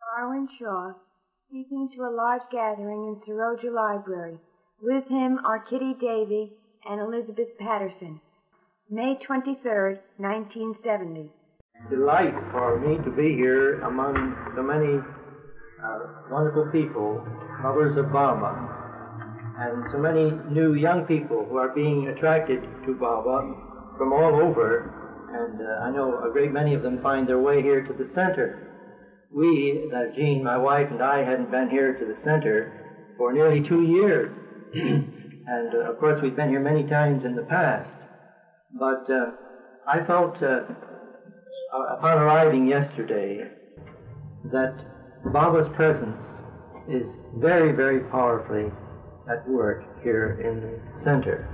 Darwin Shaw, speaking to a large gathering in Saroja Library. With him are Kitty Davy and Elizabeth Patterson. May 23rd, 1970. Delight for me to be here among so many uh, wonderful people, lovers of Baba, and so many new young people who are being attracted to Baba from all over. And uh, I know a great many of them find their way here to the center. We, uh, Jean, my wife, and I hadn't been here to the center for nearly two years. and uh, of course, we've been here many times in the past. But uh, I felt uh, upon arriving yesterday that Baba's presence is very, very powerfully at work here in the center.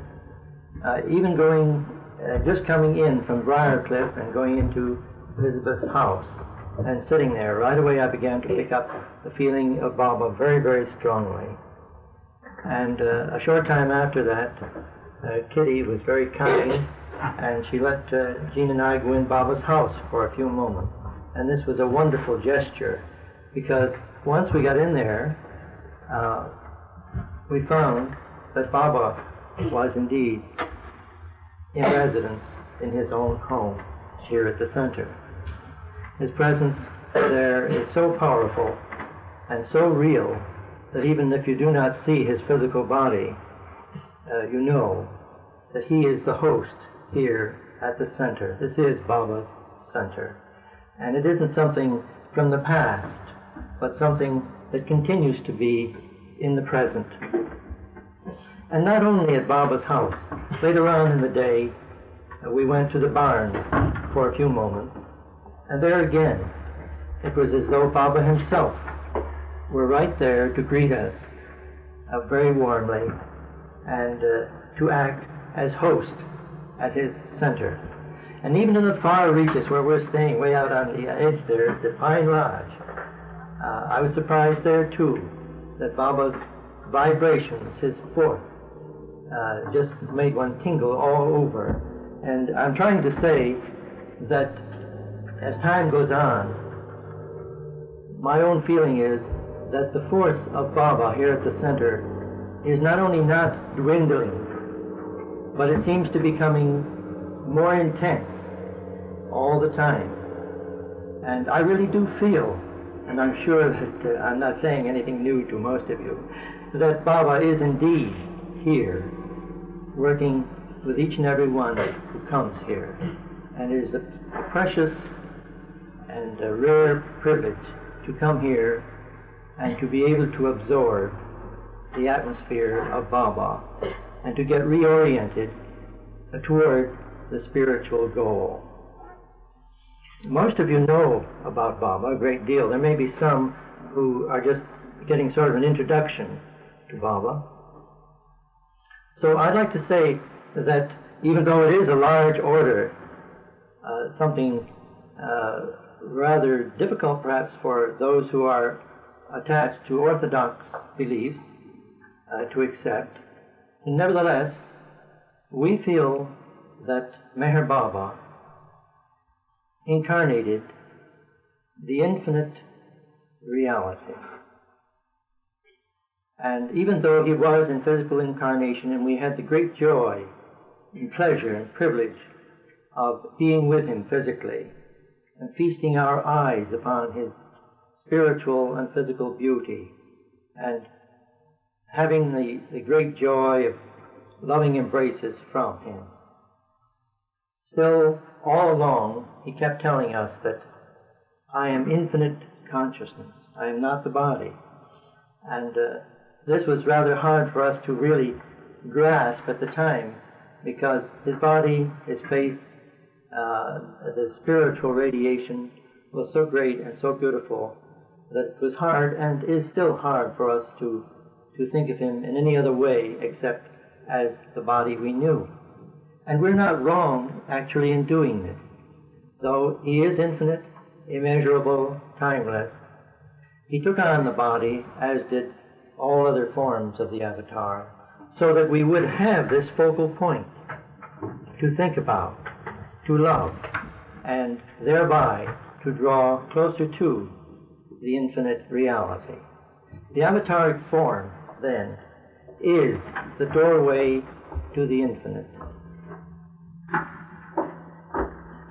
Uh, even going, uh, just coming in from Briarcliff and going into Elizabeth's house and sitting there, right away I began to pick up the feeling of Baba very, very strongly. And uh, a short time after that, uh, Kitty was very kind and she let uh, Jean and I go in Baba's house for a few moments. And this was a wonderful gesture because once we got in there, uh, we found that Baba was indeed in residence in his own home here at the center. His presence there is so powerful and so real that even if you do not see his physical body, uh, you know that he is the host here at the center. This is Baba's center. And it isn't something from the past, but something that continues to be in the present. And not only at Baba's house. Later on in the day, uh, we went to the barn for a few moments. And there again, it was as though Baba himself were right there to greet us uh, very warmly and uh, to act as host at his center. And even in the far reaches where we're staying, way out on the edge there, at the Pine Lodge, uh, I was surprised there too that Baba's vibrations, his force, uh, just made one tingle all over. And I'm trying to say that as time goes on, my own feeling is that the force of Baba here at the center is not only not dwindling, but it seems to be becoming more intense all the time. And I really do feel, and I'm sure that uh, I'm not saying anything new to most of you, that Baba is indeed here, working with each and every one who comes here. And is a precious and a rare privilege to come here and to be able to absorb the atmosphere of Baba and to get reoriented toward the spiritual goal. Most of you know about Baba a great deal. There may be some who are just getting sort of an introduction to Baba. So I'd like to say that even though it is a large order, uh, something uh, rather difficult perhaps for those who are attached to orthodox beliefs uh, to accept, Nevertheless, we feel that Meher Baba incarnated the infinite reality. And even though he was in physical incarnation and we had the great joy and pleasure and privilege of being with him physically and feasting our eyes upon his spiritual and physical beauty and having the, the great joy of loving embraces from him. Still, all along, he kept telling us that I am infinite consciousness. I am not the body. And uh, this was rather hard for us to really grasp at the time because his body, his faith, uh, the spiritual radiation was so great and so beautiful that it was hard and is still hard for us to to think of him in any other way except as the body we knew. And we're not wrong, actually, in doing this. Though he is infinite, immeasurable, timeless, he took on the body, as did all other forms of the avatar, so that we would have this focal point to think about, to love, and thereby to draw closer to the infinite reality. The avataric form, then, is the doorway to the infinite.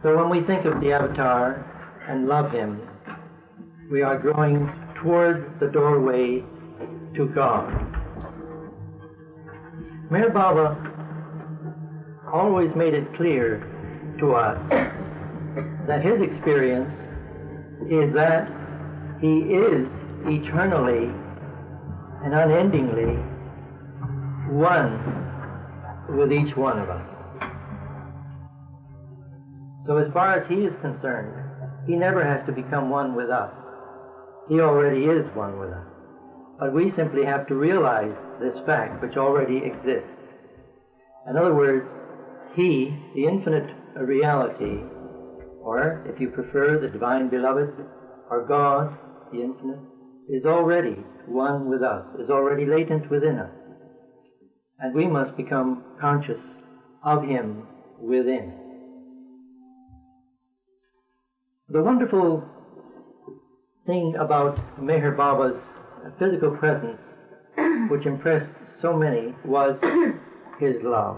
So when we think of the avatar and love him, we are growing toward the doorway to God. Meher Baba always made it clear to us that his experience is that he is eternally and unendingly one with each one of us. So as far as he is concerned, he never has to become one with us. He already is one with us. But we simply have to realize this fact which already exists. In other words, he, the infinite reality, or if you prefer, the divine beloved, or God, the infinite, is already one with us, is already latent within us. And we must become conscious of him within. The wonderful thing about Meher Baba's physical presence, which impressed so many, was his love.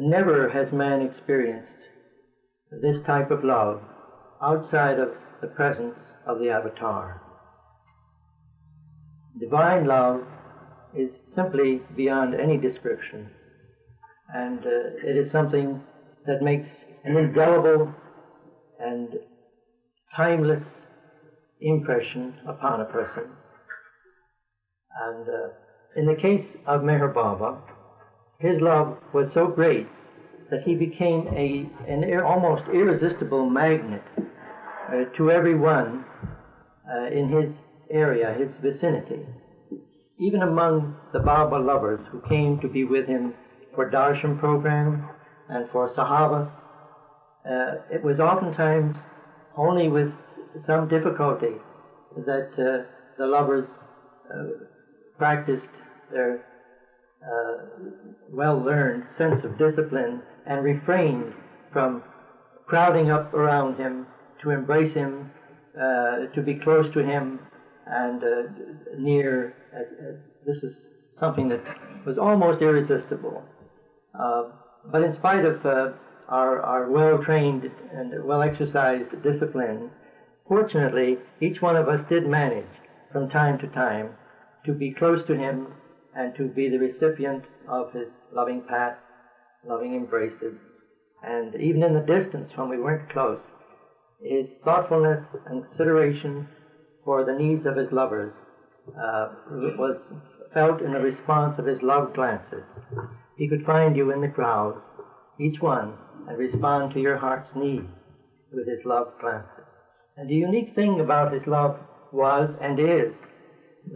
Never has man experienced this type of love outside of the presence of the Avatar. Divine love is simply beyond any description, and uh, it is something that makes an indelible and timeless impression upon a person. And uh, in the case of Meher Baba, his love was so great that he became a, an ir- almost irresistible magnet uh, to everyone uh, in his area, his vicinity. Even among the Baba lovers who came to be with him for darshan programs and for Sahavas, uh, it was oftentimes only with some difficulty that uh, the lovers uh, practiced their well learned sense of discipline and refrained from crowding up around him to embrace him, uh, to be close to him, and uh, near. this is something that was almost irresistible. but in spite of our, our well trained and well exercised discipline, fortunately, each one of us did manage from time to time to be close to him and to be the recipient of his loving pat, loving embraces. And even in the distance when we weren't close, his thoughtfulness and consideration for the needs of his lovers uh, was felt in the response of his love glances. He could find you in the crowd, each one, and respond to your heart's need with his love glances. And the unique thing about his love was and is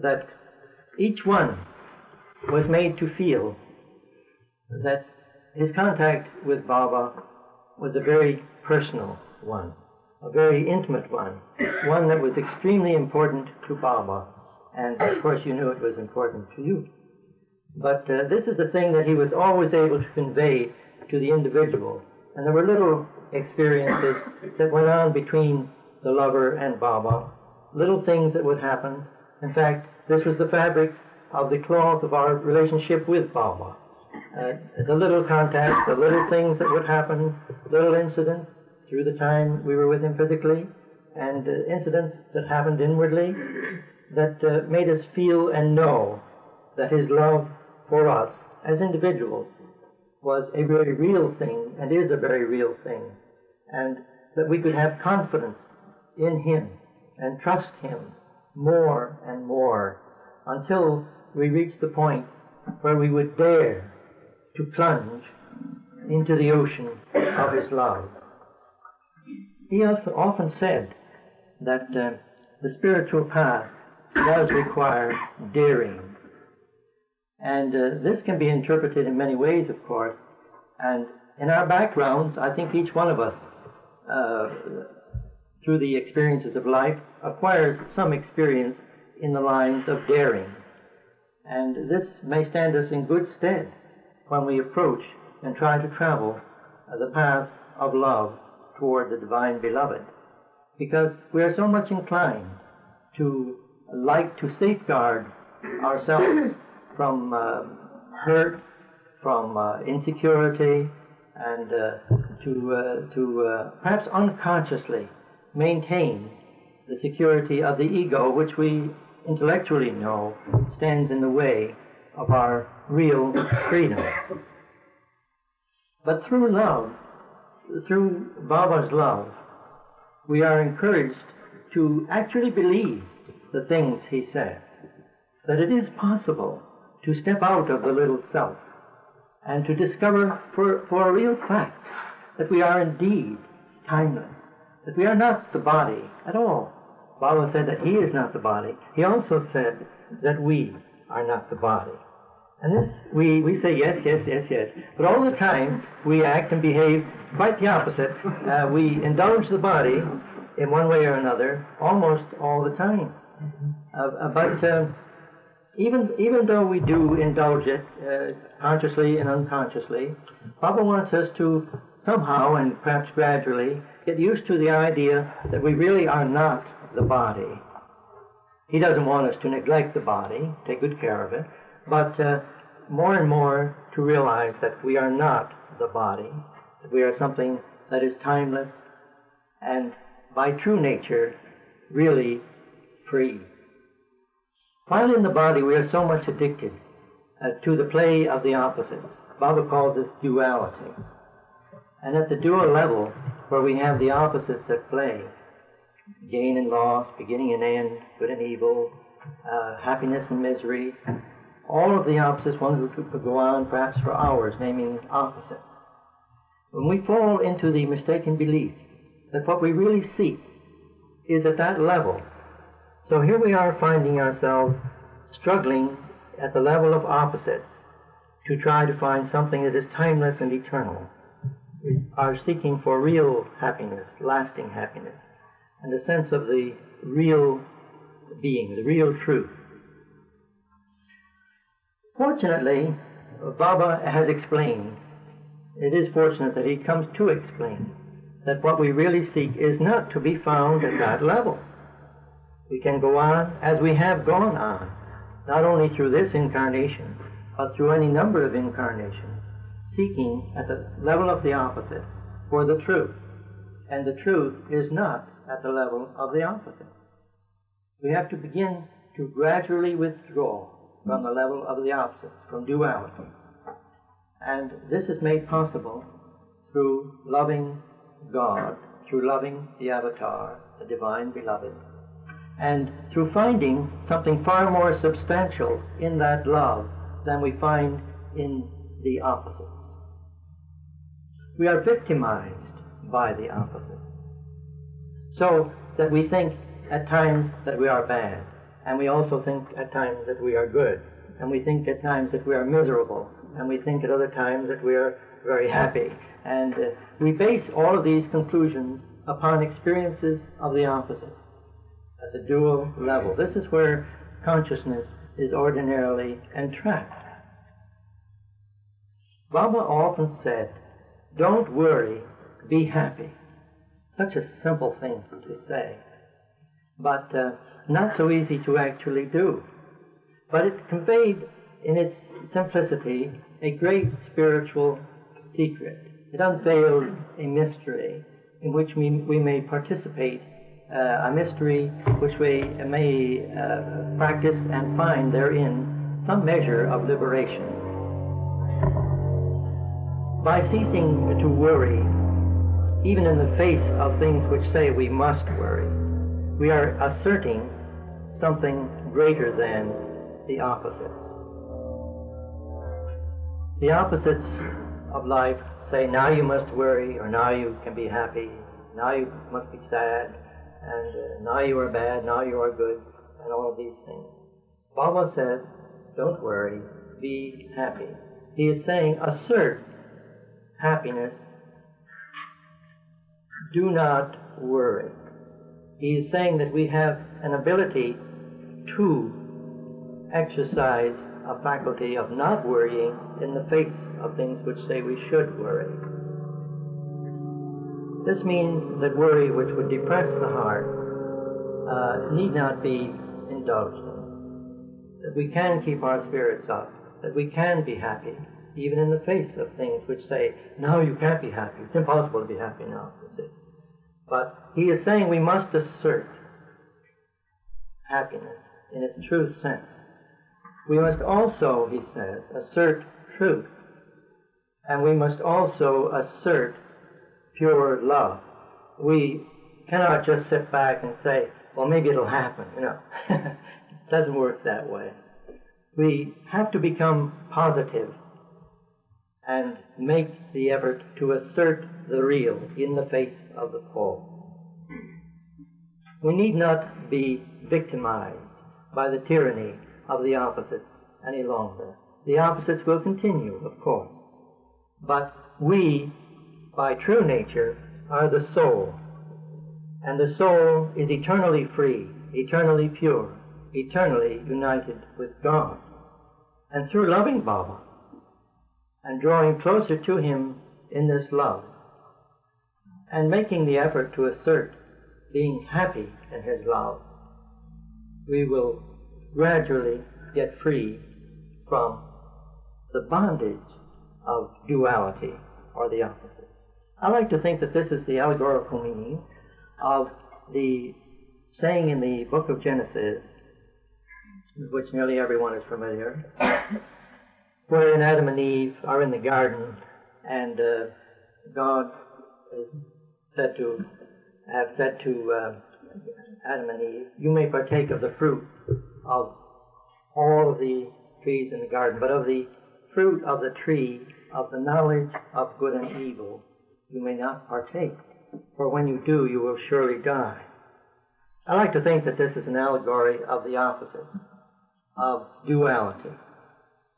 that each one was made to feel that his contact with Baba was a very personal one, a very intimate one, one that was extremely important to Baba. And of course, you knew it was important to you. But uh, this is the thing that he was always able to convey to the individual and there were little experiences that went on between the lover and Baba, little things that would happen. In fact, this was the fabric of the cloth of our relationship with Baba. Uh, the little contacts, the little things that would happen, little incidents through the time we were with him physically, and uh, incidents that happened inwardly that uh, made us feel and know that his love for us as individuals was a very real thing and is a very real thing, and that we could have confidence in Him and trust Him more and more until we reach the point where we would dare to plunge into the ocean of His love. He often said that uh, the spiritual path does require daring and uh, this can be interpreted in many ways, of course. And in our backgrounds, I think each one of us, uh, through the experiences of life, acquires some experience in the lines of daring. And this may stand us in good stead when we approach and try to travel the path of love toward the divine beloved. because we are so much inclined to like to safeguard ourselves from uh, hurt, from uh, insecurity, and uh, to, uh, to uh, perhaps unconsciously maintain the security of the ego, which we intellectually know stands in the way of our real freedom. But through love, through Baba's love, we are encouraged to actually believe the things he said. That it is possible to step out of the little self and to discover for, for a real fact that we are indeed timeless, that we are not the body at all. Baba said that he is not the body. He also said that we are not the body. And this, we, we say yes, yes, yes, yes. But all the time, we act and behave quite the opposite. Uh, we indulge the body in one way or another almost all the time. Uh, uh but uh, even, even though we do indulge it uh, consciously and unconsciously, Baba wants us to somehow and perhaps gradually get used to the idea that we really are not the body. He doesn't want us to neglect the body, take good care of it, but uh, more and more to realize that we are not the body, that we are something that is timeless and by true nature really free. While in the body, we are so much addicted uh, to the play of the opposites. Baba calls this duality. And at the dual level, where we have the opposites at play, gain and loss, beginning and end, good and evil, uh, happiness and misery, all of the opposites, one could go on perhaps for hours naming opposites. When we fall into the mistaken belief that what we really seek is at that level, so here we are finding ourselves struggling at the level of opposites to try to find something that is timeless and eternal. We are seeking for real happiness, lasting happiness, and a sense of the real being, the real truth. Fortunately, Baba has explained, it is fortunate that he comes to explain, that what we really seek is not to be found at that level. We can go on as we have gone on, not only through this incarnation, but through any number of incarnations, seeking at the level of the opposites for the truth. And the truth is not at the level of the opposite. We have to begin to gradually withdraw from the level of the opposite, from duality. And this is made possible through loving God, through loving the avatar, the divine beloved, and through finding something far more substantial in that love than we find in the opposite. We are victimized by the opposite. So that we think at times that we are bad, and we also think at times that we are good, and we think at times that we are miserable, and we think at other times that we are very happy. And uh, we base all of these conclusions upon experiences of the opposite at the dual level. This is where consciousness is ordinarily entrapped. Baba often said, Don't worry, be happy. Such a simple thing to say, but uh, not so easy to actually do. But it conveyed in its simplicity a great spiritual secret. It unveiled a mystery in which we, we may participate uh, a mystery which we may uh, practice and find therein some measure of liberation. By ceasing to worry, even in the face of things which say we must worry, we are asserting something greater than the opposites. The opposites of life say, now you must worry, or now you can be happy, now you must be sad, and uh, now you are bad, now you are good, and all of these things. Baba says, don't worry, be happy. He is saying, assert happiness, do not worry. He is saying that we have an ability to exercise a faculty of not worrying in the face of things which say we should worry. This means that worry which would depress the heart uh, need not be indulged in. That we can keep our spirits up, that we can be happy, even in the face of things which say, no, you can't be happy. It's impossible to be happy now. But he is saying we must assert happiness in its true sense. We must also, he says, assert truth. And we must also assert pure love. We cannot just sit back and say, well, maybe it'll happen, you know. it doesn't work that way. We have to become positive and make the effort to assert the real in the face of the false. We need not be victimized by the tyranny of the opposites any longer. The opposites will continue, of course. But we, by true nature, are the soul. And the soul is eternally free, eternally pure, eternally united with God. And through loving Baba and drawing closer to Him in this love and making the effort to assert being happy in His love, we will gradually get free from the bondage of duality or the opposite. I like to think that this is the allegorical meaning of the saying in the book of Genesis, with which nearly everyone is familiar, wherein Adam and Eve are in the garden and uh, God is said to have said to uh, Adam and Eve, You may partake of the fruit of all of the trees in the garden, but of the fruit of the tree of the knowledge of good and evil you may not partake, for when you do, you will surely die. I like to think that this is an allegory of the opposite, of duality.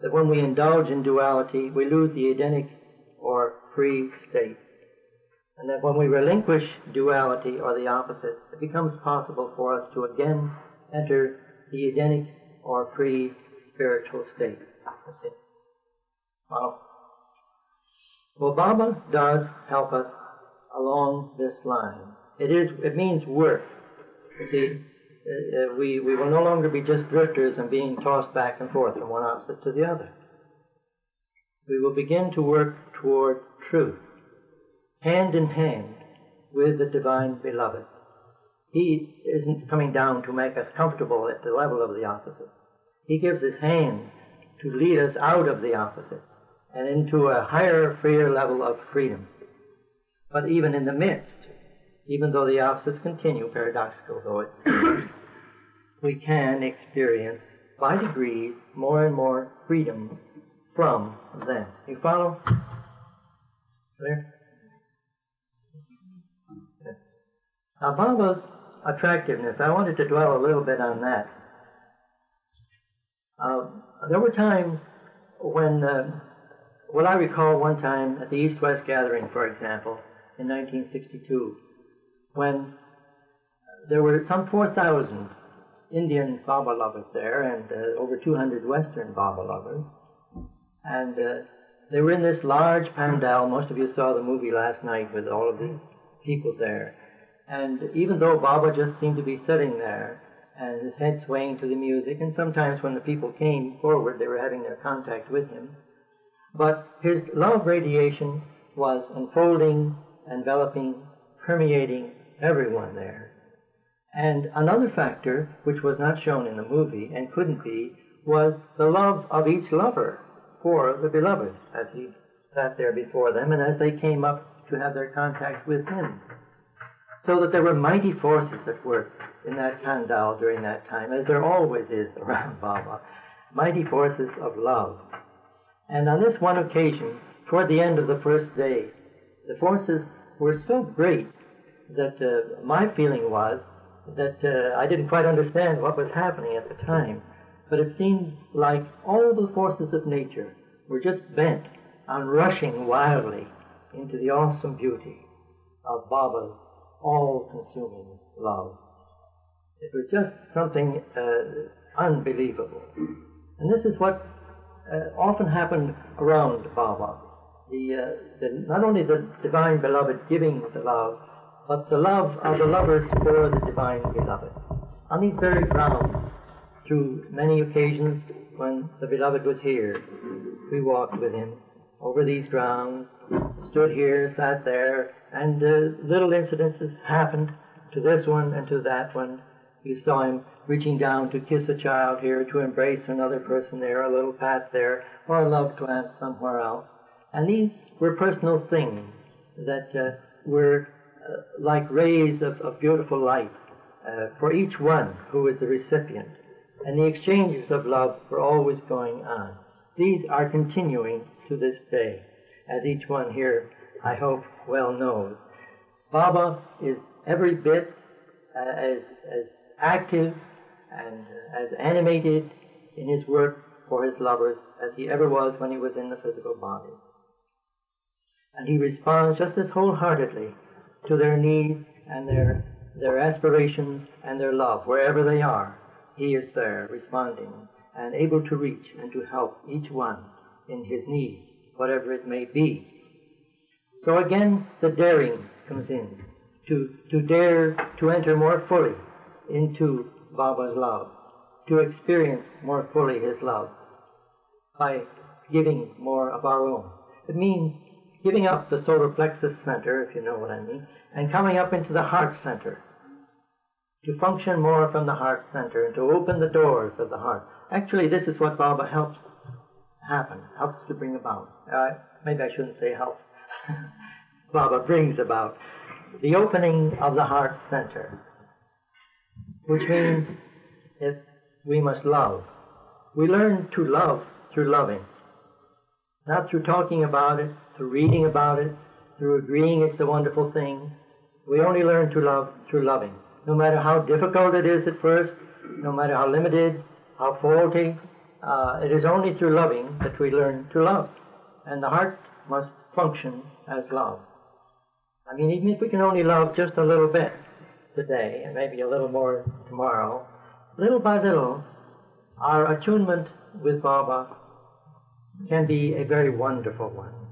That when we indulge in duality, we lose the Edenic or free state. And that when we relinquish duality or the opposite, it becomes possible for us to again enter the Edenic or free spiritual state. Well, well, Baba does help us along this line. It is, it means work. You see, uh, uh, we, we will no longer be just drifters and being tossed back and forth from one opposite to the other. We will begin to work toward truth, hand in hand with the divine beloved. He isn't coming down to make us comfortable at the level of the opposite. He gives his hand to lead us out of the opposite and into a higher, freer level of freedom. But even in the midst, even though the opposites continue, paradoxical though it is, we can experience by degrees more and more freedom from them. You follow? Clear? Now, Baba's attractiveness, I wanted to dwell a little bit on that. Uh, there were times when, uh, well, I recall one time at the East West Gathering, for example, in 1962, when there were some 4,000 Indian Baba lovers there and uh, over 200 Western Baba lovers. And uh, they were in this large pandal. Most of you saw the movie last night with all of the people there. And even though Baba just seemed to be sitting there, and his head swaying to the music, and sometimes when the people came forward, they were having their contact with him. But his love radiation was unfolding, enveloping, permeating everyone there. And another factor, which was not shown in the movie and couldn't be, was the love of each lover for the beloved as he sat there before them and as they came up to have their contact with him. So that there were mighty forces at work in that pandal during that time, as there always is around Baba, mighty forces of love. And on this one occasion, toward the end of the first day, the forces were so great that uh, my feeling was that uh, I didn't quite understand what was happening at the time, but it seemed like all the forces of nature were just bent on rushing wildly into the awesome beauty of Baba's all-consuming love. It was just something uh, unbelievable. And this is what uh, often happened around Baba. the, uh, the, not only the divine beloved giving the love, but the love of the lovers for the divine beloved. On these very grounds, through many occasions when the beloved was here, we walked with him over these grounds, stood here, sat there, and uh, little incidences happened to this one and to that one. You saw him reaching down to kiss a child here, to embrace another person there, a little pat there, or a love one somewhere else. And these were personal things that uh, were uh, like rays of, of beautiful light uh, for each one who is the recipient. And the exchanges of love were always going on. These are continuing to this day, as each one here, I hope, well knows. Baba is every bit uh, as, as active and uh, as animated in his work for his lovers as he ever was when he was in the physical body. And he responds just as wholeheartedly to their needs and their, their aspirations and their love, wherever they are. He is there responding and able to reach and to help each one in his need, whatever it may be. So again, the daring comes in to, to dare to enter more fully into Baba's love, to experience more fully his love by giving more of our own. It means giving up the solar plexus center, if you know what I mean, and coming up into the heart center. To function more from the heart center and to open the doors of the heart. Actually, this is what Baba helps happen, helps to bring about. Uh, maybe I shouldn't say helps. Baba brings about the opening of the heart center, which means that we must love. We learn to love through loving, not through talking about it, through reading about it, through agreeing it's a wonderful thing. We only learn to love through loving. No matter how difficult it is at first, no matter how limited, how faulty, uh, it is only through loving that we learn to love. And the heart must function as love. I mean, even if we can only love just a little bit today, and maybe a little more tomorrow, little by little, our attunement with Baba can be a very wonderful one.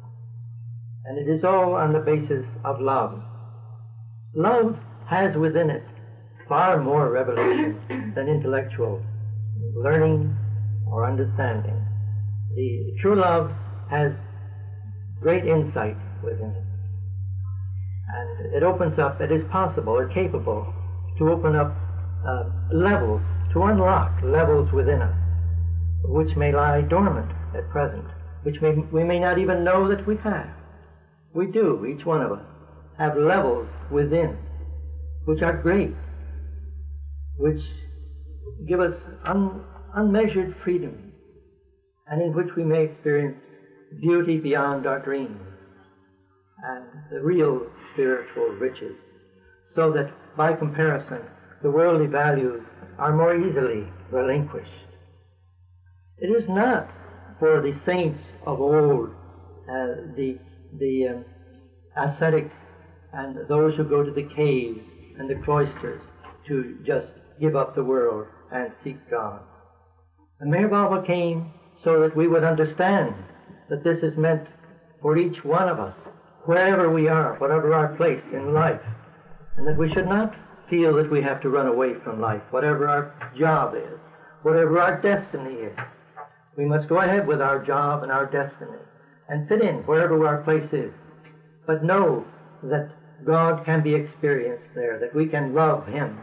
And it is all on the basis of love. Love has within it far more revelation than intellectual learning or understanding. The true love has great insight within it. And it opens up, it is possible or capable to open up uh, levels, to unlock levels within us, which may lie dormant at present, which may, we may not even know that we have. We do, each one of us, have levels within which are great, which give us un, unmeasured freedom, and in which we may experience beauty beyond our dreams and the real spiritual riches, so that by comparison the worldly values are more easily relinquished. It is not for the saints of old, uh, the, the um, ascetic and those who go to the caves and the cloisters to just give up the world and seek God. The Meher Baba came so that we would understand that this is meant for each one of us wherever we are, whatever our place in life, and that we should not feel that we have to run away from life, whatever our job is, whatever our destiny is. We must go ahead with our job and our destiny and fit in wherever our place is. But know that God can be experienced there, that we can love Him,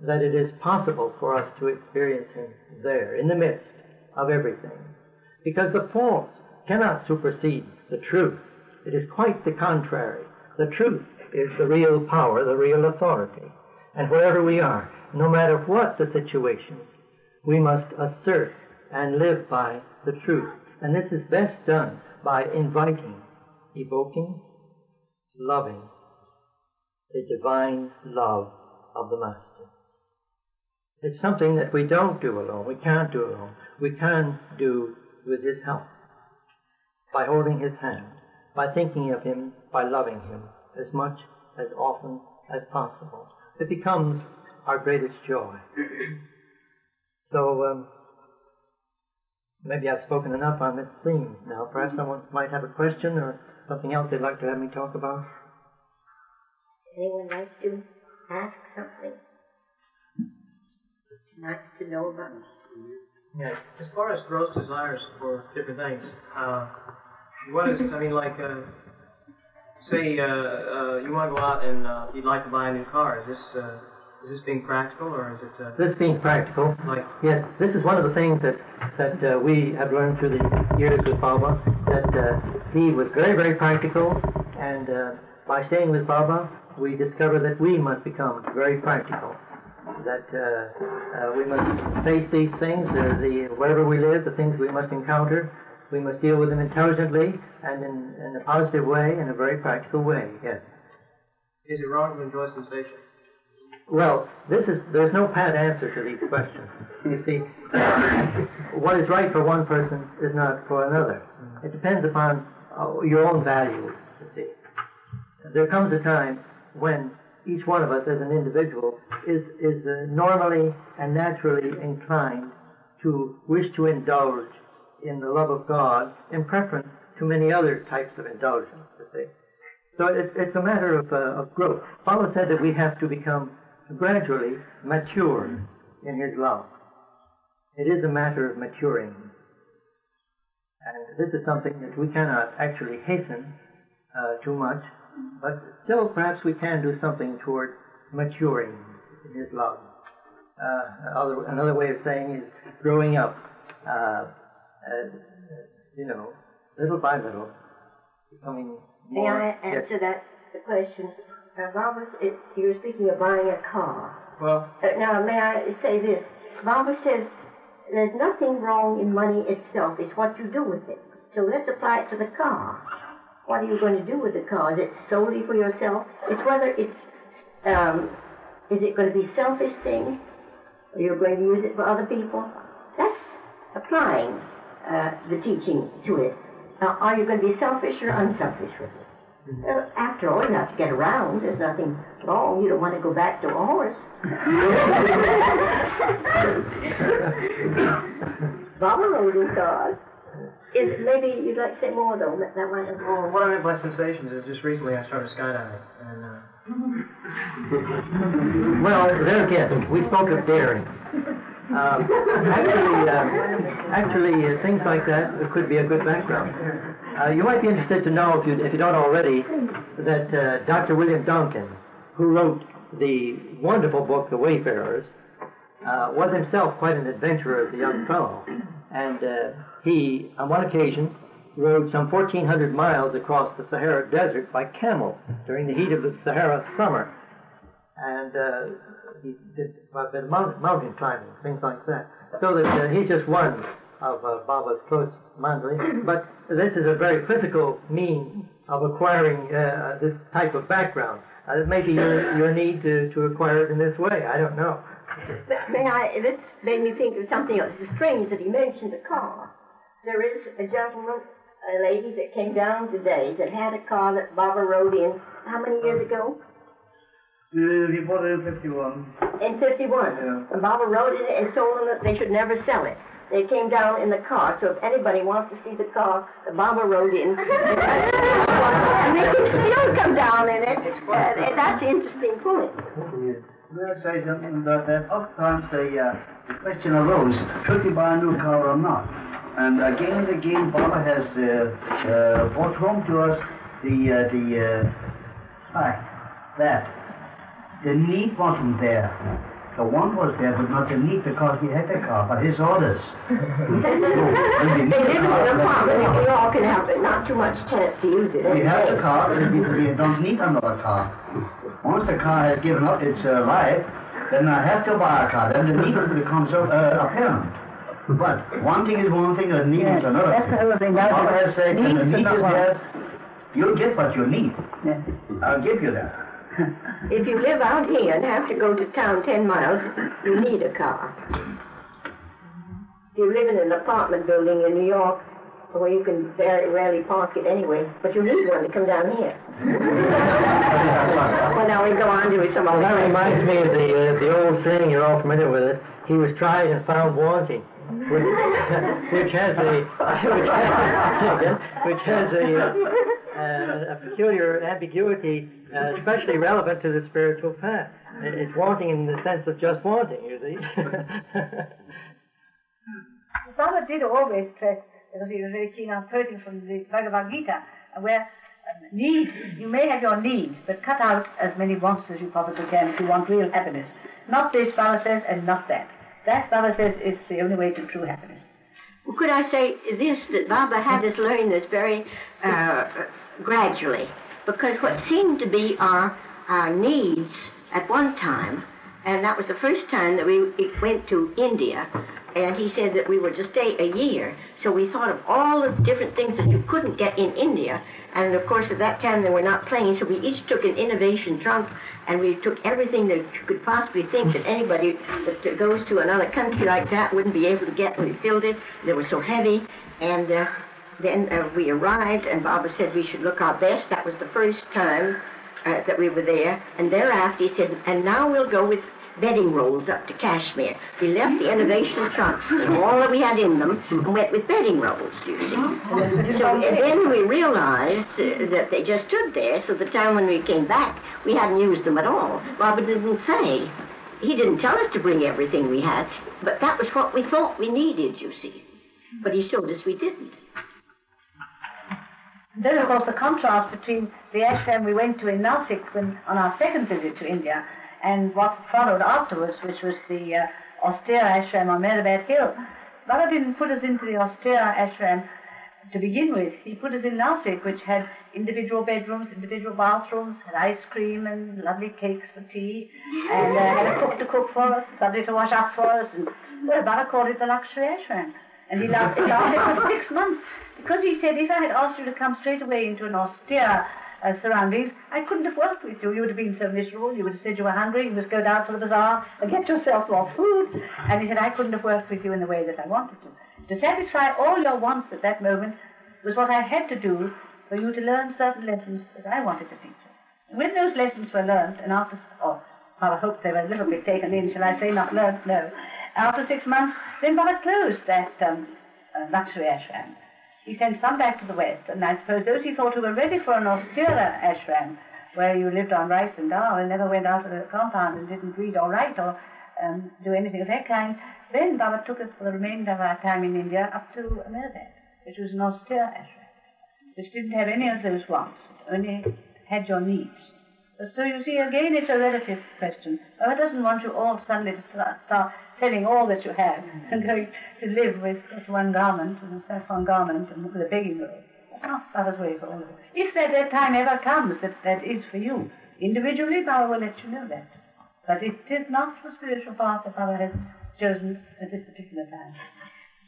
that it is possible for us to experience Him there, in the midst of everything. Because the false cannot supersede the truth. It is quite the contrary. The truth is the real power, the real authority. And wherever we are, no matter what the situation, we must assert and live by the truth. And this is best done by inviting, evoking, loving the divine love of the Master. It's something that we don't do alone. We can't do alone. We can do with His help by holding His hand by thinking of Him, by loving Him as much, as often as possible. It becomes our greatest joy. So, um, maybe I've spoken enough on this theme now. Perhaps someone might have a question or something else they'd like to have me talk about. Anyone like to ask something? Nice to know about. Yes. As far as gross desires for different things, uh, what is, I mean, like, uh, say, uh, uh, you want to go out and uh, you'd like to buy a new car. Is this, uh, is this being practical or is it, uh, This being practical, like, yes, this is one of the things that, that uh, we have learned through the years with Baba, that uh, he was very, very practical, and uh, by staying with Baba, we discover that we must become very practical. That uh, uh, we must face these things, uh, the, wherever we live, the things we must encounter, we must deal with them intelligently and in, in a positive way, in a very practical way, yes. is it wrong to enjoy sensation? Well, this is, there's no pat answer to these questions. You see, what is right for one person is not for another. It depends upon uh, your own values, you see. There comes a time when each one of us as an individual is, is uh, normally and naturally inclined to wish to indulge in the love of God in preference to many other types of indulgence, you see. So it's, it's a matter of, uh, of growth. Baba said that we have to become gradually mature in his love. It is a matter of maturing. And this is something that we cannot actually hasten uh, too much, but still perhaps we can do something toward maturing in his love. Uh, other, another way of saying is growing up, uh, uh, you know, little by little, becoming more. May. I yes. answer that question? Uh, Barbara, it, you were speaking of buying a car. Well, Uh, now, may I say this? Baba says there's nothing wrong in money itself. It's what you do with it. So let's apply it to the car. What are you going to do with the car? Is it solely for yourself? It's whether it's, um, is it going to be selfish thing? Or you're going to use it for other people? That's applying uh, the teaching to it. Now, are you going to be selfish or unselfish with it? Well, after all, you have to get around. There's nothing wrong. You don't want to go back to a horse. Baba rode in cars. Is maybe you'd like to say more though? That, that might have well, what I meant by sensations is just recently I started skydiving, and uh, Well, there again, we spoke of daring. Um, actually, uh, actually, uh, things like that could be a good background. Uh, you might be interested to know, if you, if you don't already, that uh, Dr. William Donkin, who wrote the wonderful book, The Wayfarers, uh, was himself quite an adventurer as a young fellow. And uh, he, on one occasion, rode some 1,400 miles across the Sahara Desert by camel during the heat of the Sahara summer and uh, he did a bit of mountain, mountain climbing, things like that. So that uh, he's just one of uh, Baba's close mandali. But this is a very physical means of acquiring uh, this type of background. Uh, maybe your, your need to, to acquire it in this way. I don't know. May I, this made me think of something else. It's strange that he mentioned a car. There is a gentleman, a lady that came down today that had a car that Baba rode in, how many years ago? Uh, we bought it in 51. In 51. Yeah. And Baba rode in it and told them that they should never sell it. They came down in the car, so if anybody wants to see the car the Baba rode in, and they can still come down in it. Uh, that's an interesting point. May I say something about that? Oftentimes the, uh, the question arose, should we buy a new car or not? And again and again, Baba has uh, uh, brought home to us the, uh, the uh, fact that the need wasn't there. The one was there, but not the need because he had the car, but his orders. they live in an apartment and we all can have it. Not too much chance to use it. We have the car, and we, we don't need another car. Once the car has given up its uh, life, then I have to buy a car. Then the need becomes uh, apparent. But wanting is one thing, and needing is another thing. Baba has said, when the need is there, you'll get what you need. I'll give you that. If you live out here and have to go to town 10 miles, you need a car. If you live in an apartment building in New York, where you can very rarely park it anyway, but you need one to come down here. well, now we go on to some Well, that reminds me of the, uh, the old saying, you're all familiar with it. He was tried and found wanting. Which, which has a which has a, uh, a peculiar ambiguity, uh, especially relevant to the spiritual path. It's wanting in the sense of just wanting, you see. Baba did always stress, because he was very keen on quoting from the Bhagavad Gita, where um, needs, you may have your needs, but cut out as many wants as you possibly can if you want real happiness. Not this, Baba says, and not that. That, Baba says, is the only way to true happiness. Could I say this, that Baba had us learn this very uh, gradually, because what seemed to be our, our needs at one time, and that was the first time that we went to India, and he said that we were to stay a year. So we thought of all the different things that you couldn't get in India. And of course, at that time, there were not planes, so we each took an innovation trunk, and we took everything that you could possibly think that anybody that goes to another country like that wouldn't be able to get. We filled it. They were so heavy. And uh, then uh, we arrived, and Baba said we should look our best. That was the first time uh, that we were there. And thereafter, he said, and now we'll go with bedding rolls up to Kashmir. We left the innovation trunks and all that we had in them and went with bedding rolls, you see. So and then we realized uh, that they just stood there, so the time when we came back, we hadn't used them at all. Robert didn't say. He didn't tell us to bring everything we had, but that was what we thought we needed, you see. But he showed us we didn't. Then, of course, the contrast between the ashram we went to in Nasik when, on our second visit to India and what followed afterwards, which was the uh, austere ashram on Meherabad Hill. Baba didn't put us into the austere ashram to begin with. He put us in Nasik, which had individual bedrooms, individual bathrooms, had ice cream and lovely cakes for tea, and uh, had a cook to cook for us, somebody to wash up for us, and well, Baba called it the luxury ashram. And he lasted, lasted for six months because he said if I had asked you to come straight away into an austere uh, surroundings, I couldn't have worked with you. You would have been so miserable. You would have said you were hungry. You must go down to the bazaar and get yourself more food. And he said, I couldn't have worked with you in the way that I wanted to. To satisfy all your wants at that moment was what I had to do for you to learn certain lessons that I wanted to teach you. When those lessons were learned, and after, oh, I hope they were a little bit taken in, shall I say, not learned, no. After six months, then Baba closed that um, uh, luxury ashram he sent some back to the west, and I suppose those he thought who were ready for an austerer ashram, where you lived on rice and dal and never went out of the compound and didn't read or write or um, do anything of that kind, then Baba took us for the remainder of our time in India up to Meherabad, which was an austere ashram, which didn't have any of those wants, only had your needs. So you see, again, it's a relative question. Baba doesn't want you all suddenly to start selling all that you have and going to live with just one garment and just one garment and with a begging bowl. That's not Baba's way for all of it. If that, that time ever comes that that is for you, individually, Baba will let you know that. But it is not the spiritual path that Baba has chosen at this particular time.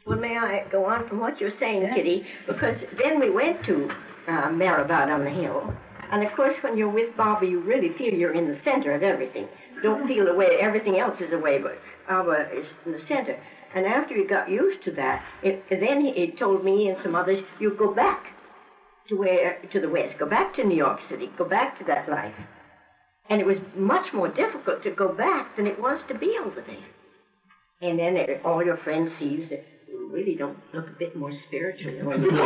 Well, may I go on from what you're saying, Yeah. Kitty? Because then we went to uh, Meherabad on the hill. And of course, when you're with Baba, you really feel you're in the center of everything. Don't feel the way everything else is away, but Baba is in the center. And after he got used to that, it, then he, told me and some others, you go back to where to the west, go back to New York City, go back to that life. And it was much more difficult to go back than it was to be over there. And then uh, all your friends see you say, you really don't look a bit more spiritual when you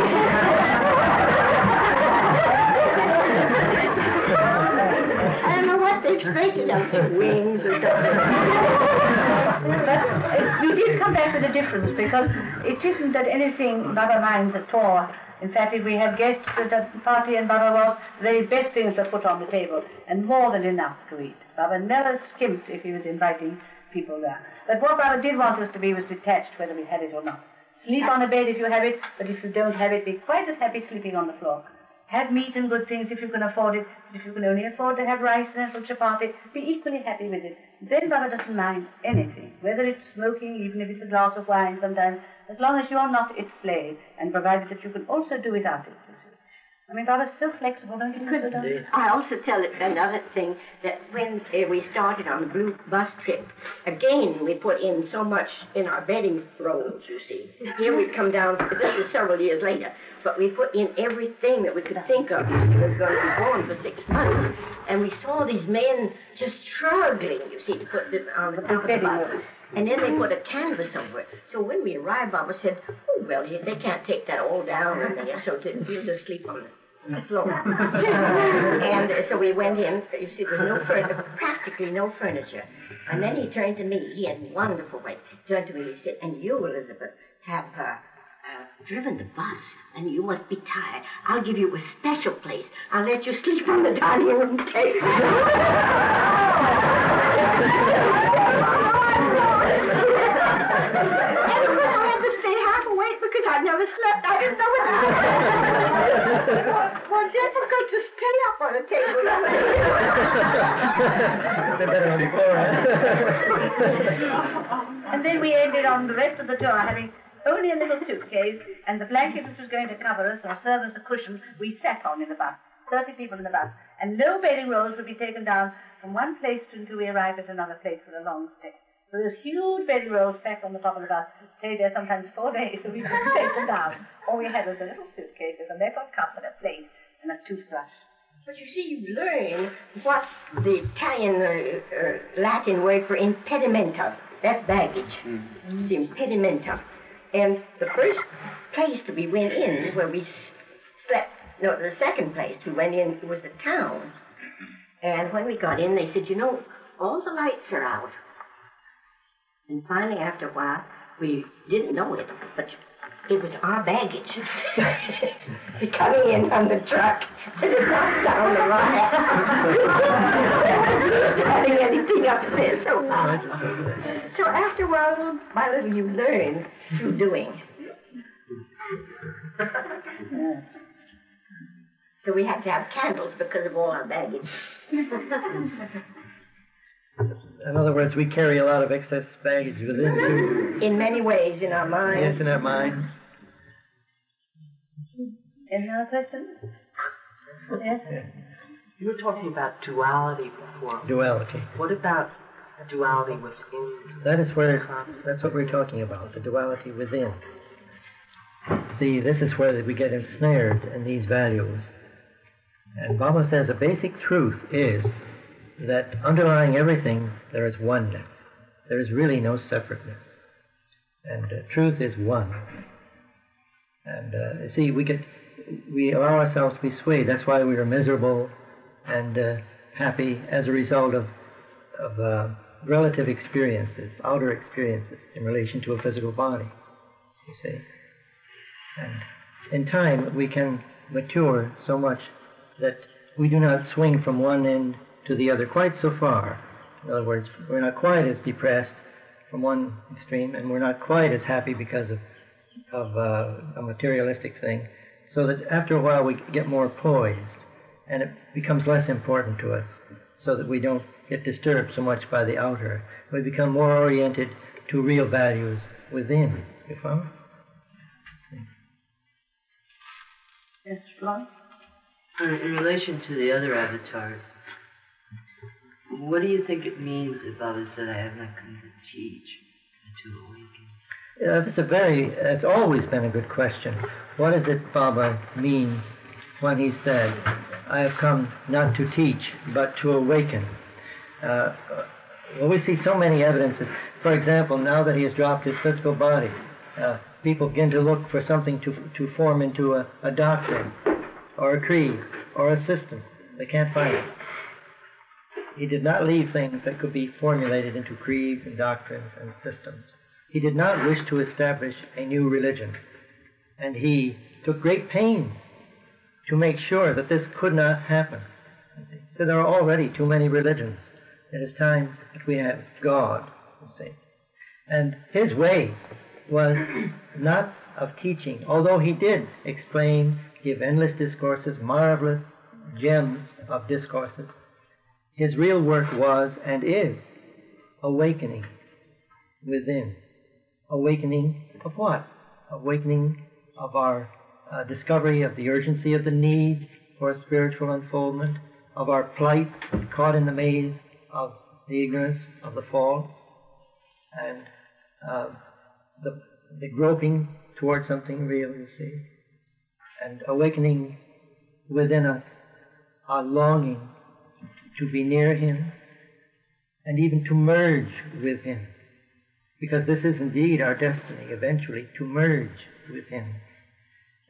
I don't know what they of me, wings or something. But we did come back with a difference because it isn't that anything Baba minds at all. In fact, if we had guests at the party and Baba was, the very best things are put on the table and more than enough to eat. Baba never skimped if he was inviting people there. But what Baba did want us to be was detached whether we had it or not. Sleep on a bed if you have it, but if you don't have it, be quite as happy sleeping on the floor. Have meat and good things if you can afford it. If you can only afford to have rice and a little chapati, be equally happy with it. Then Baba doesn't mind anything, whether it's smoking, even if it's a glass of wine sometimes, as long as you're not its slave, and provided that you can also do without it. I mean, Baba's so flexible, don't you think so, Don? I also tell another thing that when uh, we started on the blue bus trip, again we put in so much in our bedding rolls, you see. Here we've come down, this is several years later, but we put in everything that we could think of. We were going to be gone for six months. and we saw these men just struggling, you see, to put them on the the bus. And then they put a canvas over it. So when we arrived, Baba said, oh, well, they can't take that all down in there, so we'll just sleep on the floor. and uh, so we went in. You see, there's no furniture, practically no furniture. And then he turned to me. He had a wonderful way. He turned to me. He said, "And you, Elizabeth, have uh, uh, driven the bus, and you must be tired. I'll give you a special place. I'll let you sleep on the dining room table." because I never slept. I didn't know what to do. More difficult to stay up on a table. and then we ended on the rest of the tour having only a little suitcase and the blanket which was going to cover us or serve as a cushion we sat on in the bus. 30 people in the bus. And no bedding rolls would be taken down from one place until we arrived at another place for a long stay. So there's huge bedding rolls packed on the top of the bus. Stayed there sometimes four days, so we couldn't take them down. All we had was a little suitcase and a metal cup and a plate and a toothbrush. But you see, you learn what the Italian uh, uh, Latin word for impedimenta. That's baggage. Mm-hmm. It's impedimenta. And the first place that we went in, where we slept, no, the second place we went in was the town. And when we got in, they said, you know, all the lights are out. And finally, after a while, we didn't know it, but it was our baggage coming in from the truck. And it knocked down the having anything up there. So, so after a while, my little, you learn through doing. so we had to have candles because of all our baggage. In other words, we carry a lot of excess baggage within. In many ways, in our minds. Yes, in our minds. Any other questions? Yes? You were talking about duality before. Duality. What about duality within? That is where, that's what we're talking about, the duality within. See, this is where we get ensnared in these values. And Baba says a basic truth is that underlying everything there is oneness. There is really no separateness. And uh, truth is one. And uh, see, we get, we allow ourselves to be swayed. That's why we are miserable and uh, happy as a result of, of uh, relative experiences, outer experiences in relation to a physical body. You see. And in time, we can mature so much that we do not swing from one end to the other quite so far. In other words, we're not quite as depressed from one extreme, and we're not quite as happy because of, of uh, a materialistic thing. So that after a while we get more poised, and it becomes less important to us, so that we don't get disturbed so much by the outer. We become more oriented to real values within. You follow? Yes, Florence? In relation to the other avatars, what do you think it means if Baba said, I have not come to teach, but to awaken? Yeah, that's a very, it's always been a good question. What does it, Baba, mean when he said, I have come not to teach, but to awaken? Uh, well, we see so many evidences. For example, now that he has dropped his physical body, uh, people begin to look for something to, to form into a, a doctrine, or a creed, or a system. They can't find it. He did not leave things that could be formulated into creeds and doctrines and systems. He did not wish to establish a new religion. And he took great pains to make sure that this could not happen. So there are already too many religions. It is time that we have God. And his way was not of teaching, although he did explain, give endless discourses, marvelous gems of discourses. His real work was and is awakening within. Awakening of what? Awakening of our uh, discovery of the urgency of the need for a spiritual unfoldment, of our plight caught in the maze of the ignorance of the false, and uh, the, the groping towards something real, you see, and awakening within us our longing to be near Him, and even to merge with Him. Because this is indeed our destiny, eventually, to merge with Him.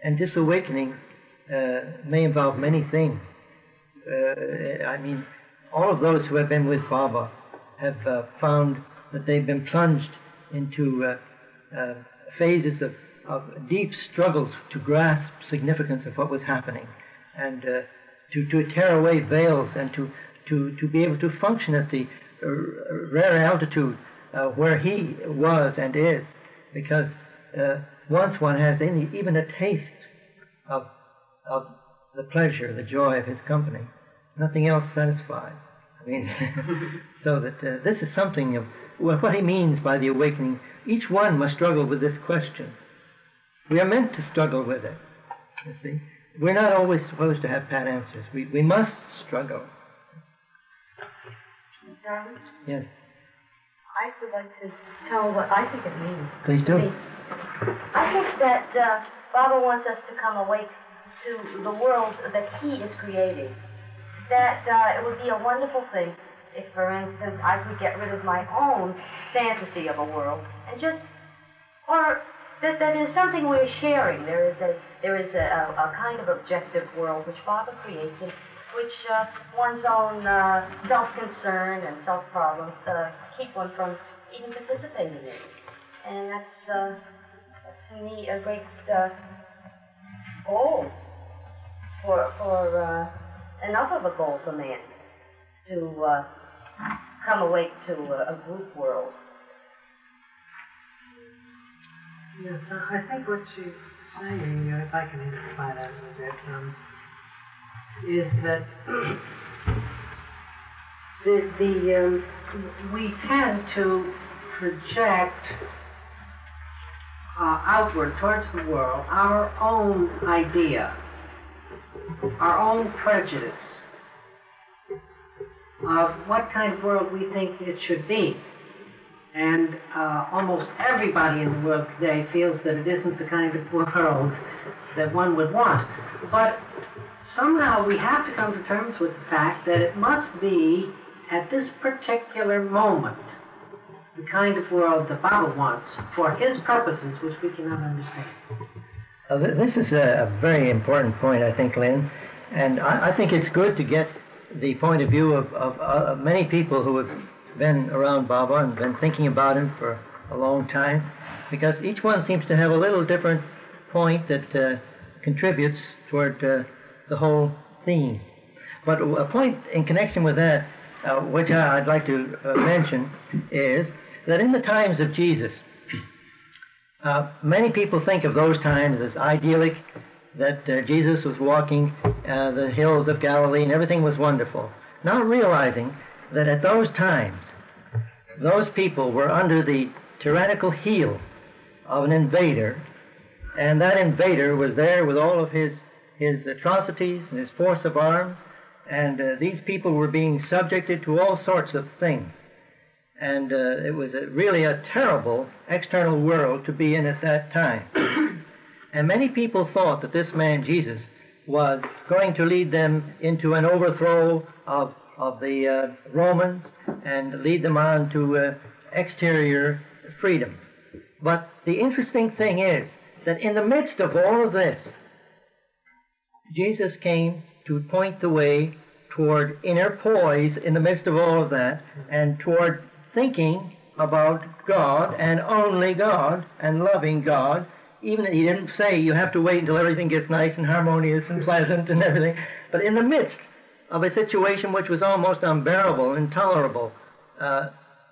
And this awakening uh, may involve many things. Uh, I mean, all of those who have been with Baba have uh, found that they've been plunged into uh, uh, phases of, of deep struggles to grasp significance of what was happening and uh, to, to tear away veils and to, to, to be able to function at the rare altitude uh, where he was and is, because uh, once one has any, even a taste of, of the pleasure, the joy of his company, nothing else satisfies. I mean, so that uh, this is something of what he means by the awakening. Each one must struggle with this question. We are meant to struggle with it. You see, we're not always supposed to have pat answers. We we must struggle. Darling? Yes. I would like to tell what I think it means. Please do. I think that uh, Baba wants us to come awake to the world that he is creating. That uh, it would be a wonderful thing if, for instance, I could get rid of my own fantasy of a world and just, or that, that is something we're sharing. There is a there is a, a, a kind of objective world which Baba creates, in which uh, one's own uh, self-concern and self-problems uh, keep one from even participating in. And that's, uh, to me, a great uh, goal for, for uh, enough of a goal for man to uh, come awake to a, a group world. Yes, I think what she's saying, if I can amplify that a little bit, um, is that the, the um, we tend to project uh, outward towards the world our own idea, our own prejudice of what kind of world we think it should be. And uh, almost everybody in the world today feels that it isn't the kind of world that one would want. But somehow we have to come to terms with the fact that it must be at this particular moment the kind of world that Baba wants for his purposes, which we cannot understand. This is a, very important point, I think, Lynn. And I, think it's good to get the point of view of, of uh, many people who have been around Baba and been thinking about him for a long time, because each one seems to have a little different point that uh, contributes toward uh, the whole theme. But a point in connection with that, uh, which I, would like to uh, mention, is that in the times of Jesus, uh, many people think of those times as idyllic, that uh, Jesus was walking uh, the hills of Galilee and everything was wonderful, not realizing that at those times, those people were under the tyrannical heel of an invader, and that invader was there with all of his his atrocities and his force of arms, and uh, these people were being subjected to all sorts of things. And uh, it was a, really a terrible external world to be in at that time. and many people thought that this man, Jesus, was going to lead them into an overthrow of, of the uh, Romans and lead them on to uh, exterior freedom. But the interesting thing is that in the midst of all of this, Jesus came to point the way toward inner poise in the midst of all of that and toward thinking about God and only God and loving God. Even he didn't say you have to wait until everything gets nice and harmonious and pleasant and everything. But in the midst of a situation which was almost unbearable, intolerable, uh,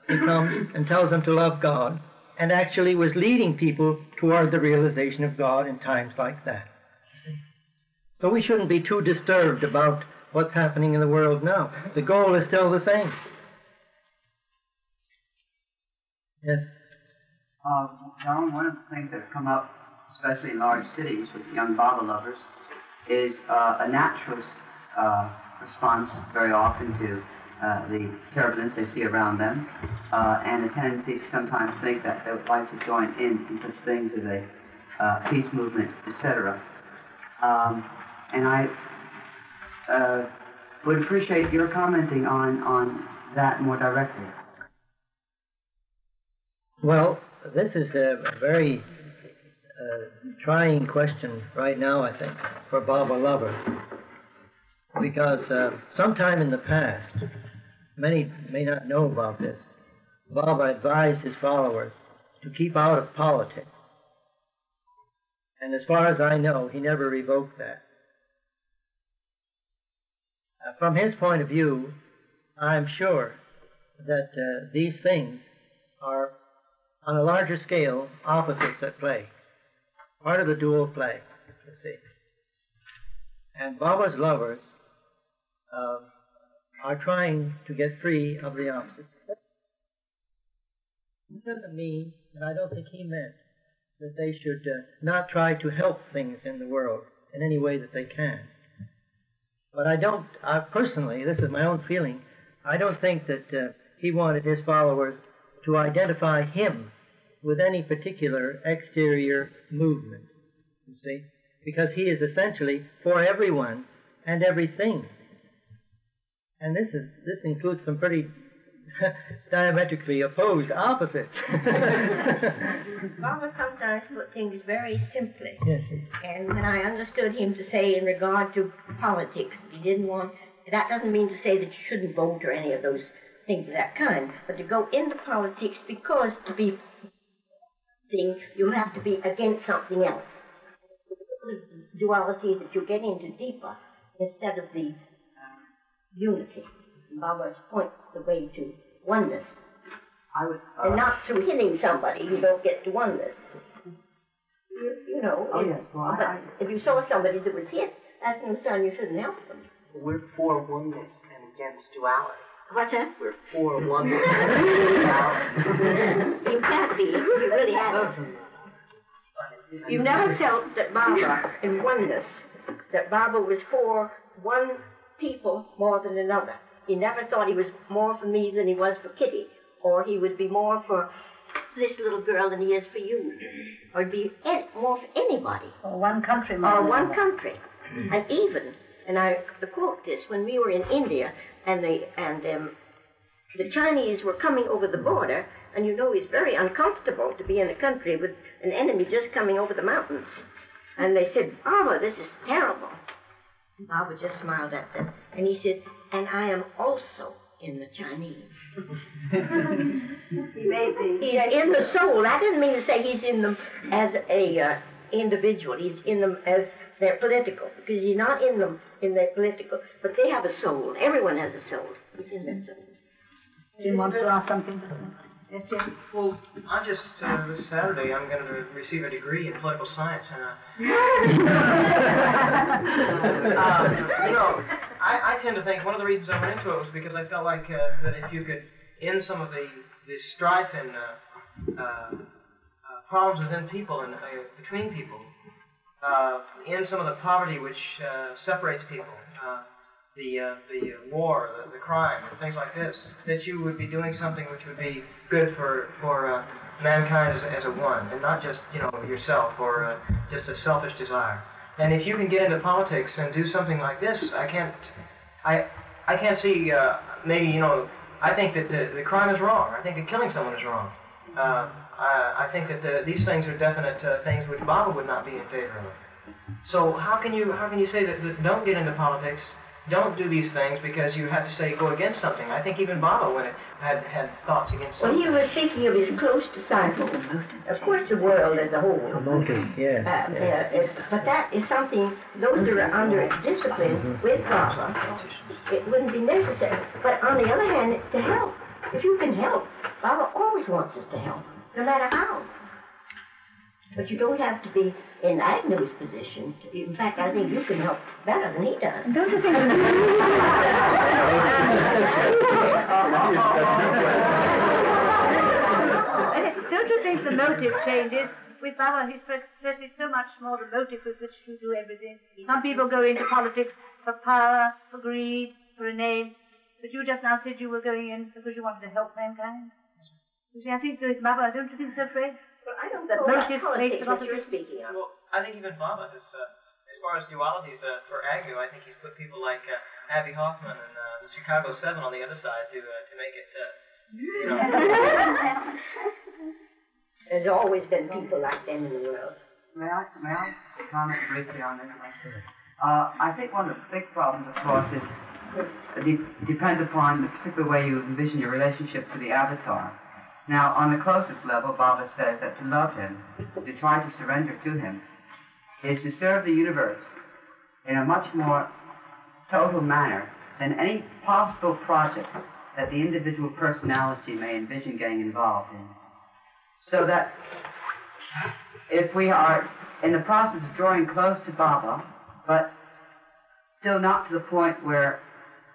he comes and tells them to love God and actually was leading people toward the realization of God in times like that. So we shouldn't be too disturbed about what's happening in the world now. The goal is still the same. Yes. Uh, John, one of the things that have come up, especially in large cities with young Baba lovers, is uh, a natural uh, response very often to uh, the turbulence they see around them, uh, and a tendency to sometimes think that they would like to join in in such things as a uh, peace movement, etc. Um, and I uh, would appreciate your commenting on, on that more directly. Well, this is a very uh, trying question right now, I think, for Baba lovers. Because uh, sometime in the past, many may not know about this, Baba advised his followers to keep out of politics. And as far as I know, he never revoked that. Uh, from his point of view, I'm sure that uh, these things are, on a larger scale, opposites at play. Part of the dual play, you see. And Baba's lovers uh, are trying to get free of the opposites. It doesn't mean, and I don't think he meant, that they should uh, not try to help things in the world in any way that they can. But I don't, I personally, this is my own feeling, I don't think that uh, he wanted his followers to identify him with any particular exterior movement, you see, because he is essentially for everyone and everything. And this is this includes some pretty diametrically opposed opposites. Baba sometimes put things very simply. yes. And when I understood him to say in regard to politics, he didn't want, that doesn't mean to say that you shouldn't vote or any of those things of that kind, but to go into politics because to be thing, you have to be against something else. Duality that you get into deeper instead of the uh, unity. Baba's point the way to oneness. I would. Uh, and not through hitting somebody, you don't get to oneness. You, you know, Oh, if, yes. Well, I- but I- if you saw somebody that was hit, that's no sign you shouldn't help them. We're for oneness and against duality. What's that? We're for oneness and against duality. You can't be. You really haven't. You never felt that Baba, in oneness, that Baba was for one people more than another. He never thought he was more for me than he was for Kitty, or he would be more for this little girl than he is for you, or be an- more for anybody, Or one country, or one country. And even, and I quote this, when we were in India and the and um, the Chinese were coming over the border, and you know it's very uncomfortable to be in a country with an enemy just coming over the mountains. And they said, Baba, this is terrible. Baba just smiled at them, and he said, and I am also in the Chinese. He made the. He's in the soul. I didn't mean to say he's in them as a uh, individual. He's in them as their political, because he's not in them in their political, but they have a soul. Everyone has a soul. He's in their soul. Jim wants to ask something. Yes, Jim? Well, I'm just, uh, this Saturday, I'm going to receive a degree in political science, and, uh, uh, you know, I, I tend to think one of the reasons I went into it was because I felt like uh, that if you could end some of the, the strife and uh, uh, uh, problems within people and uh, between people, uh, end some of the poverty which uh, separates people, uh, the uh, the war, the, the crime, and things like this, that you would be doing something which would be good for for uh, mankind as, as a one, and not just you know yourself or uh, just a selfish desire. And if you can get into politics and do something like this, I can't, I I can't see uh, maybe you know. I think that the, the crime is wrong. I think that killing someone is wrong. Uh, I, I think that the, these things are definite uh, things which Baba would not be in favor of. So how can you how can you say that, that don't get into politics, don't do these things because you have to say go against something? I think even Baba when it had had thoughts against Well, something. he was thinking of his close disciples. Of course, the world as a whole. Motive, yes. Uh, yes. uh, but that is something, those that are under discipline with Baba, it wouldn't be necessary. But on the other hand, to help. If you can help, Baba always wants us to help, no matter how. But you don't have to be in Agnew's position. In fact, I think you can help better than he does. Don't you think? Don't you think the motive changes? With Baba, he's presented so much more the motive with which you do everything. Some people go into politics for power, for greed, for a name. But you just now said you were going in because you wanted to help mankind. You see, I think so with Baba, don't you think so, Fred? Well, I don't That know about motive politics makes that you're speaking of. Well, I think even Baba has, uh, has far as dualities, uh, for Agnew, I think he's put people like uh, Abbie Hoffman and uh, the Chicago Seven on the other side to uh, to make it. Uh, you know. There's always been people like them in the world. May I, may I comment briefly on this? Uh, I think one of the big problems, of course, is de- depends upon the particular way you envision your relationship to the avatar. Now, on the closest level, Baba says that to love him, to try to surrender to him, is to serve the universe in a much more total manner than any possible project that the individual personality may envision getting involved in. So that if we are in the process of drawing close to Baba, but still not to the point where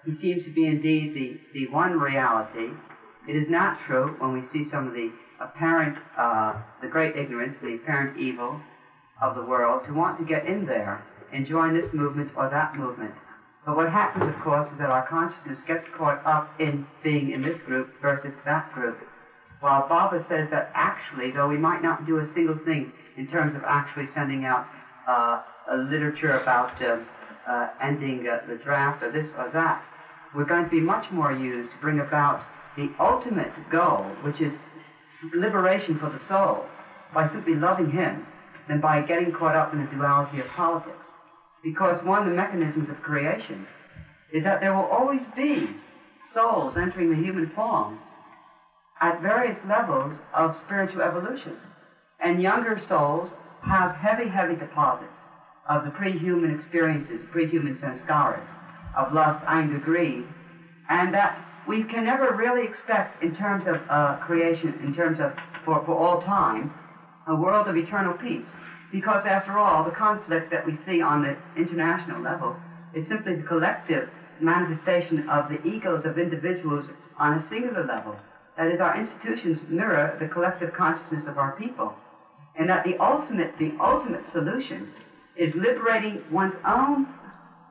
he seems to be indeed the, the one reality, it is not true when we see some of the apparent, uh, the great ignorance, the apparent evil of the world, to want to get in there and join this movement or that movement. But what happens, of course, is that our consciousness gets caught up in being in this group versus that group. While Baba says that actually, though we might not do a single thing in terms of actually sending out uh, a literature about uh, uh, ending uh, the draft or this or that, we're going to be much more used to bring about the ultimate goal, which is liberation for the soul, by simply loving Him than by getting caught up in the duality of politics. Because one of the mechanisms of creation is that there will always be souls entering the human form at various levels of spiritual evolution. And younger souls have heavy, heavy deposits of the pre-human experiences, pre-human sanskaras, of lust, anger, greed, and that we can never really expect in terms of uh, creation, in terms of, for, for all time, a world of eternal peace. Because after all, the conflict that we see on the international level is simply the collective manifestation of the egos of individuals on a singular level. That is, our institutions mirror the collective consciousness of our people. And that the ultimate, the ultimate solution is liberating one's own,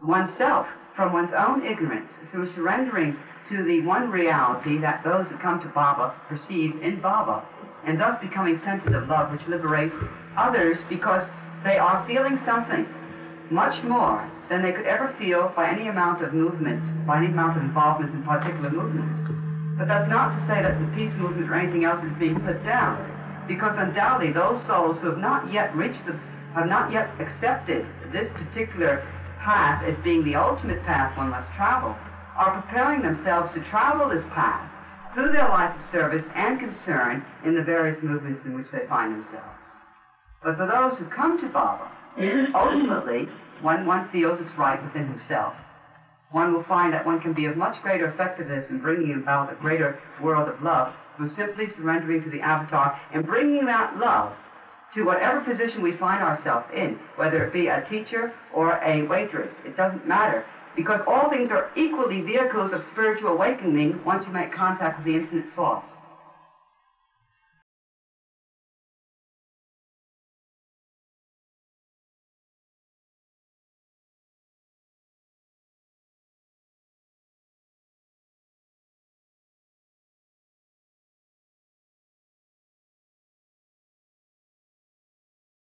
oneself from one's own ignorance through surrendering to the one reality that those who come to Baba perceive in Baba, and thus becoming centers of love which liberate others because they are feeling something much more than they could ever feel by any amount of movements, by any amount of involvement in particular movements. But that's not to say that the peace movement or anything else is being put down, because undoubtedly those souls who have not yet reached the, have not yet accepted this particular path as being the ultimate path one must travel, are preparing themselves to travel this path through their life of service and concern in the various movements in which they find themselves. But for those who come to Baba, ultimately, when one feels it's right within himself, one will find that one can be of much greater effectiveness in bringing about a greater world of love through simply surrendering to the avatar and bringing that love to whatever position we find ourselves in, whether it be a teacher or a waitress. It doesn't matter because all things are equally vehicles of spiritual awakening once you make contact with the infinite source.